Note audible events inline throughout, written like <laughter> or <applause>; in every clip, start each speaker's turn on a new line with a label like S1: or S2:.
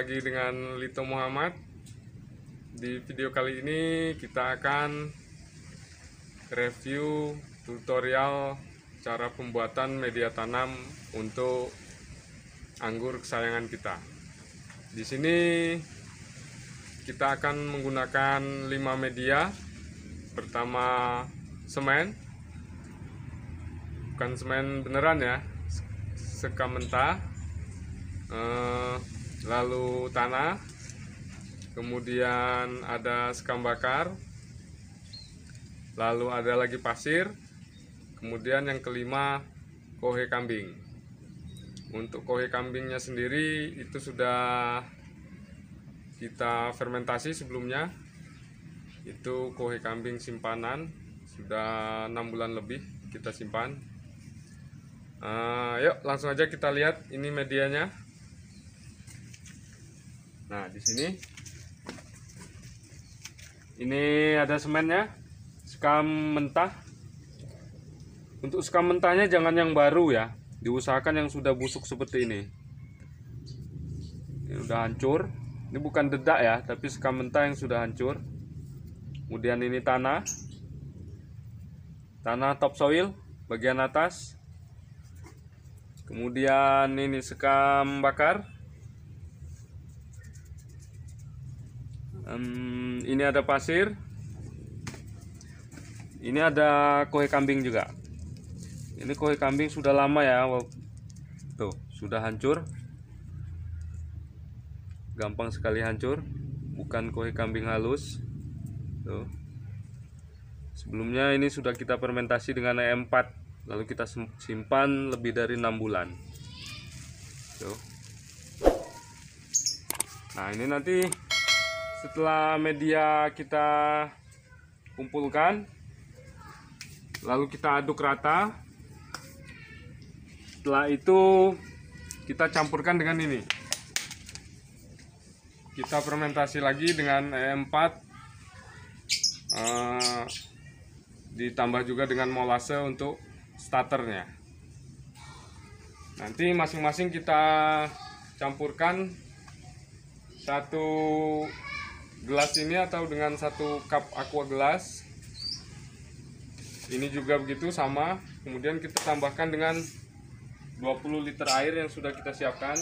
S1: lagi dengan Lito Muhammad. Di video kali ini kita akan review tutorial cara pembuatan media tanam untuk anggur kesayangan kita. Di sini kita akan menggunakan 5 media. Pertama semen. Bukan semen beneran ya. Sekam mentah eh, lalu tanah kemudian ada sekam bakar lalu ada lagi pasir kemudian yang kelima kohe kambing. Untuk kohe kambingnya sendiri itu sudah kita fermentasi sebelumnya. Itu kohe kambing simpanan sudah enam bulan lebih kita simpan. Uh, yuk langsung aja kita lihat ini medianya Nah, di sini ini ada semennya, sekam mentah. Untuk sekam mentahnya jangan yang baru ya, diusahakan yang sudah busuk seperti ini. Ini udah hancur. Ini bukan dedak ya, tapi sekam mentah yang sudah hancur. Kemudian ini tanah. Tanah topsoil bagian atas. Kemudian ini sekam bakar um, ini ada pasir. Ini ada kue kambing juga. Ini kue kambing sudah lama ya tuh sudah hancur. Gampang sekali hancur. Bukan kue kambing halus. Tuh. Sebelumnya ini sudah kita fermentasi dengan E4 lalu kita simpan lebih dari enam bulan. Tuh. Nah ini nanti setelah media kita kumpulkan lalu kita aduk rata. Setelah itu kita campurkan dengan ini. Kita fermentasi lagi dengan E4 eh, ditambah juga dengan molase untuk starternya. Nanti masing-masing kita campurkan satu gelas ini atau dengan satu cup aqua gelas. Ini juga begitu sama. Kemudian kita tambahkan dengan 20 liter air yang sudah kita siapkan.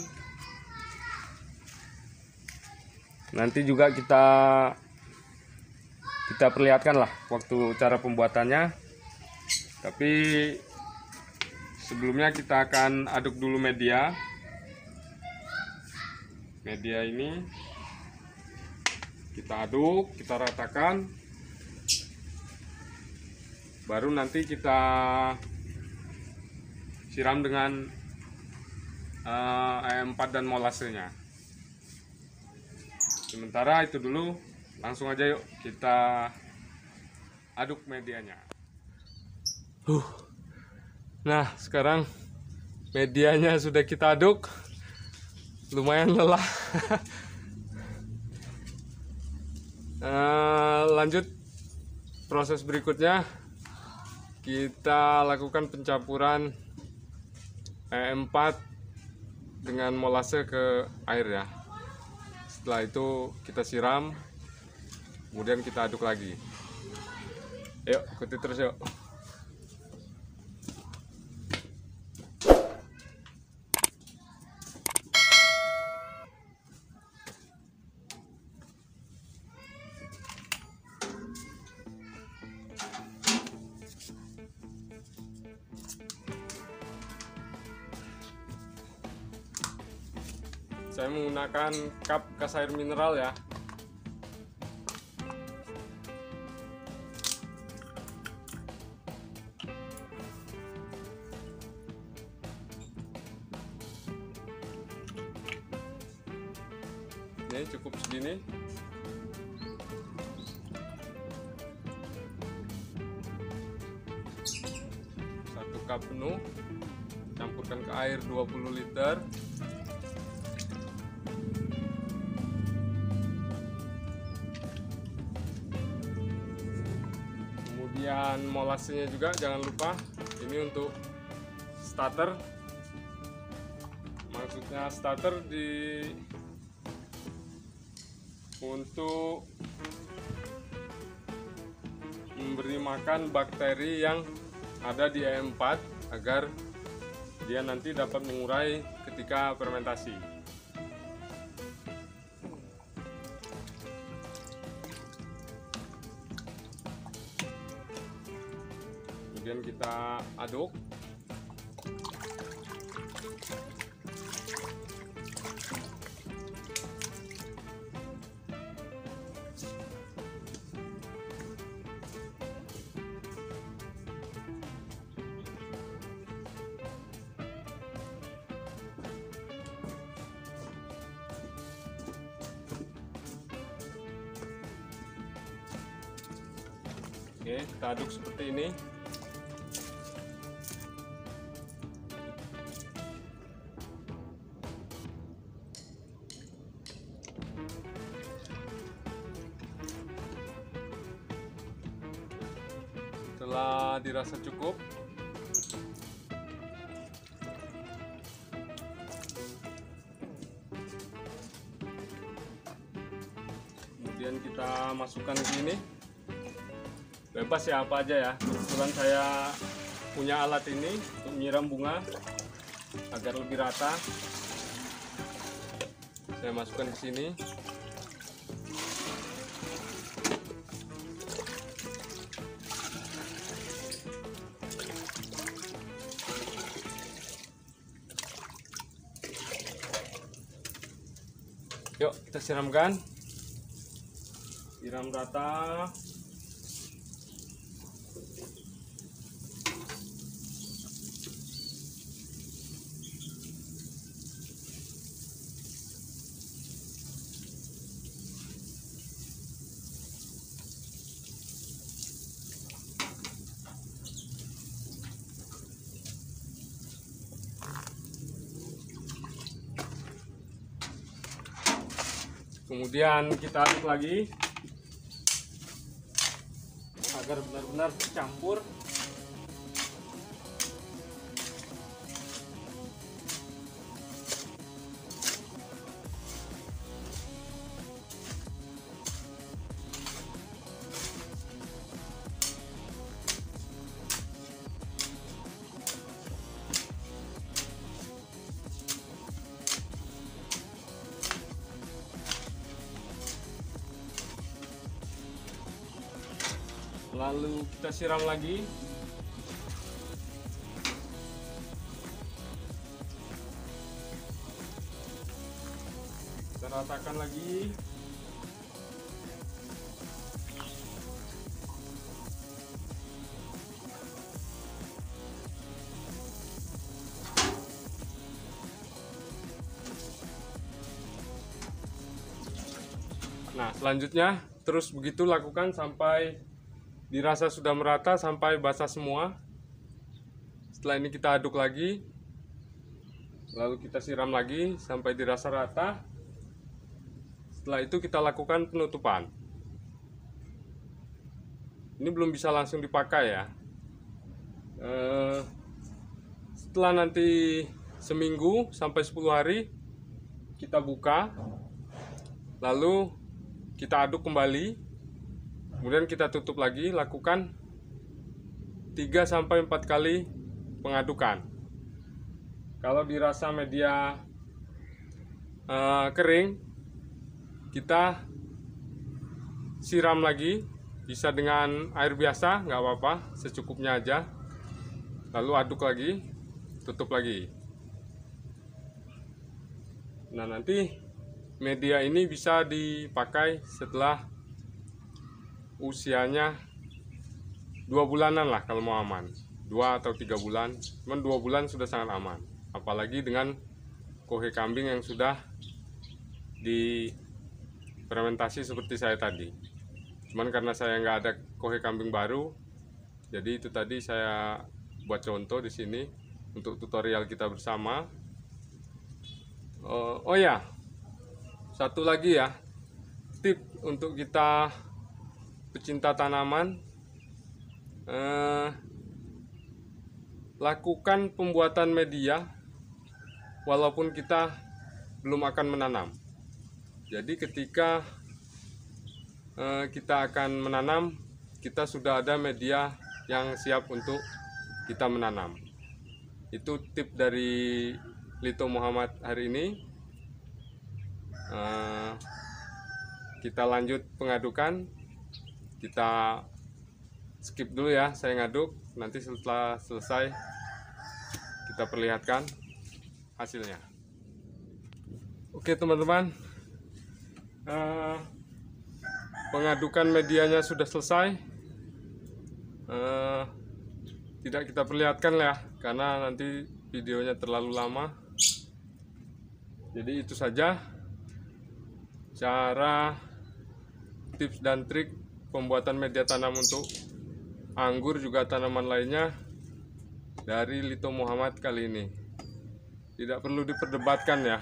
S1: Nanti juga kita kita perlihatkan lah waktu cara pembuatannya. Tapi sebelumnya kita akan aduk dulu media. Media ini kita aduk kita ratakan. Baru nanti kita siram dengan uh, E4 dan molasenya sementara itu dulu langsung aja yuk kita aduk medianya. Uh. nah sekarang medianya sudah kita aduk. Lumayan lelah <laughs> uh, lanjut. Proses berikutnya kita lakukan pencampuran E4 dengan molase ke air ya. Setelah itu kita siram kemudian kita aduk lagi. Yuk ikuti terus yuk saya menggunakan cup kas air mineral ya. Ini cukup segini. Satu cup penuh. Campurkan ke air 20 liter kemudian molasenya juga jangan lupa ini untuk starter maksudnya starter di untuk memberi makan bakteri yang ada di E4 agar dia nanti dapat mengurai ketika fermentasi. Kemudian kita aduk. Oke, kita aduk seperti ini. Setelah dirasa cukup, kemudian kita masukkan ke sini. Bebas ya apa aja ya. Kebetulan saya punya alat ini untuk menyiram bunga agar lebih rata. Saya masukkan ke sini yuk kita siramkan. Siram rata kemudian kita aduk lagi. Agar benar-benar campur lalu kita siram lagi. Kita ratakan lagi. Nah, selanjutnya terus begitu lakukan sampai dirasa sudah merata sampai basah semua. Setelah ini kita aduk lagi. Lalu kita siram lagi sampai dirasa rata. Setelah itu kita lakukan penutupan. Ini belum bisa langsung dipakai ya. Eh, setelah nanti seminggu sampai 10 hari kita buka lalu kita aduk kembali kemudian kita tutup lagi lakukan 3 sampai 4 kali pengadukan. Kalau dirasa media uh, kering kita siram lagi bisa dengan air biasa nggak apa-apa secukupnya aja. Lalu aduk lagi tutup lagi. Nah nanti media ini bisa dipakai setelah usianya dua bulanan lah kalau mau aman. Dua atau tiga bulan. Cuman dua bulan sudah sangat aman. Apalagi dengan kohe kambing yang sudah di fermentasi seperti saya tadi. Cuman karena saya nggak ada kohe kambing baru jadi itu tadi saya buat contoh di sini untuk tutorial kita bersama. Oh, oh ya satu lagi ya tip untuk kita pecinta tanaman eh, lakukan pembuatan media walaupun kita belum akan menanam jadi ketika eh, kita akan menanam, kita sudah ada media yang siap untuk kita menanam. Itu tip dari Lito Muhammad hari ini. Eh, kita lanjut pengadukan. Kita skip dulu ya, saya ngaduk. Nanti setelah selesai kita perlihatkan hasilnya. Oke teman-teman, Eh, pengadukan medianya sudah selesai. Eh, tidak kita perlihatkan ya, karena nanti videonya terlalu lama. Jadi itu saja cara tips dan trik pembuatan media tanam untuk anggur juga tanaman lainnya dari Lito Muhammad kali ini. Tidak perlu diperdebatkan ya.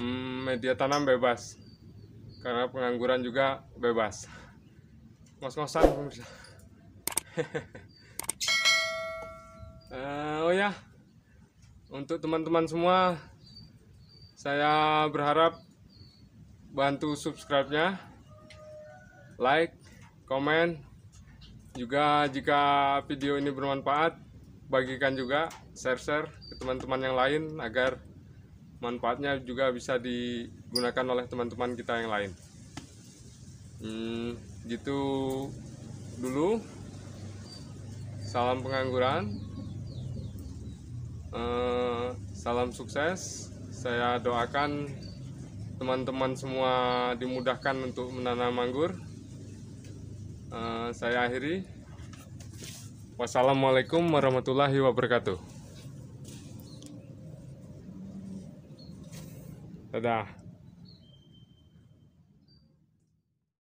S1: Hmm, media tanam bebas. Karena pengangguran juga bebas. Ngos-ngosan <laughs> Eh, oh ya. Untuk teman-teman semua saya berharap bantu subscribe-nya like komen juga jika video ini bermanfaat bagikan juga share-share ke teman-teman yang lain agar manfaatnya juga bisa digunakan oleh teman-teman kita yang lain. Hmm, gitu dulu. Salam pengangguran. Eh, salam sukses. Saya doakan teman-teman semua dimudahkan untuk menanam anggur Eh, saya akhiri. Wassalamualaikum warahmatullahi wabarakatuh. Dadah